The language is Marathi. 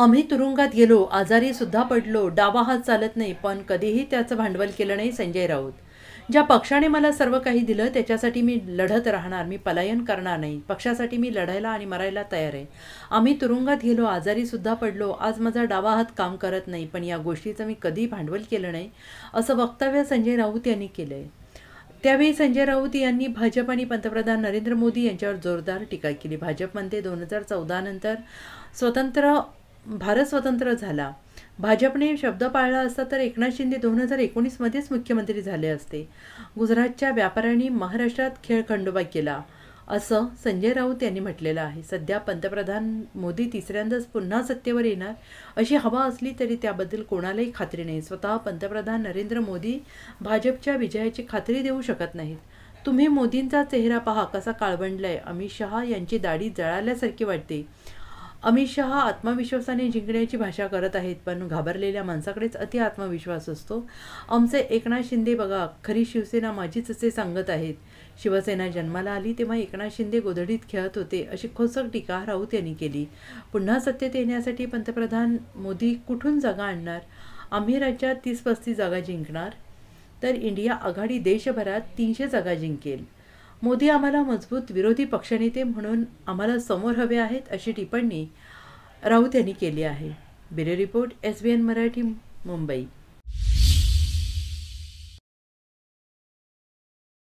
आम्ही तुरुंगात गेलो आजारी सुद्धा पडलो डावा हात चालत नाही पण कधीही त्याचं भांडवल केलं नाही संजय राऊत. ज्या पक्षाने मला सर्व काही दिलं त्याच्यासाठी मी लढत राहणार मी पलायन करणार नाही. पक्षासाठी मी लढायला आणि मरायला तयार आहे. आम्ही तुरुंगात गेलो आजारी सुद्धा पडलो आज माझा डावा हात काम करत नाही पण या गोष्टीचं मी कधी भांडवल केलं नाही असं वक्तव्य संजय राऊत यांनी केलं आहे त्यावेळी संजय राऊत यांनी भाजप आणि पंतप्रधान नरेंद्र मोदी यांच्यावर जोरदार टीका केली. भाजपमध्ये दोन हजार चौदानंतर स्वतंत्र भारत स्वतंत्र झाला. भाजपने शब्द पाळला असता तर एकनाथ शिंदे दोन हजार एकोणीसमध्येच मुख्यमंत्री झाले असते. गुजरातच्या व्यापाऱ्यांनी महाराष्ट्रात खेळ खंडोबा केला. असं संजय राऊत यांनी म्हटलेलं आहे. सध्या पंतप्रधान मोदी तिसऱ्यांदाच पुन्हा सत्तेवर येणार. अशी हवा असली तरी त्याबद्दल कोणालाही खात्री नाही. स्वतः पंतप्रधान नरेंद्र मोदी भाजपच्या विजयाची खात्री देऊ शकत नाहीत. तुम्ही मोदींचा चेहरा पहा कसा काळवंडलाय. अमित शहा यांची दाढी जळाल्यासारखी वाटते. अमित शहा आत्मविश्वासाने जिंकण्याची भाषा करत आहेत पण घाबरलेल्या माणसाकडेच अति आत्मविश्वास असतो. आमचे एकनाथ शिंदे बघा खरी शिवसेना माझीच असे सांगत आहेत. शिवसेना जन्माला आली तेव्हा एकनाथ शिंदे गोधडीत खेळत होते अशी खोचक टीका राऊत यांनी केली. पुन्हा सत्तेत येण्यासाठी पंतप्रधान मोदी कुठून जागा आणणार? आम्ही राज्यात तीस पस्तीस जागा जिंकणार? तर इंडिया आघाडी देशभरात तीनशे जागा जिंकेल. मोदी आम्हाला मजबूत विरोधी पक्षनेते म्हणून आम्हाला समोर हवे आहेत अशी टिप्पणी राऊत यांनी केली आहे. Bureau report S B N Marathi Mumbai.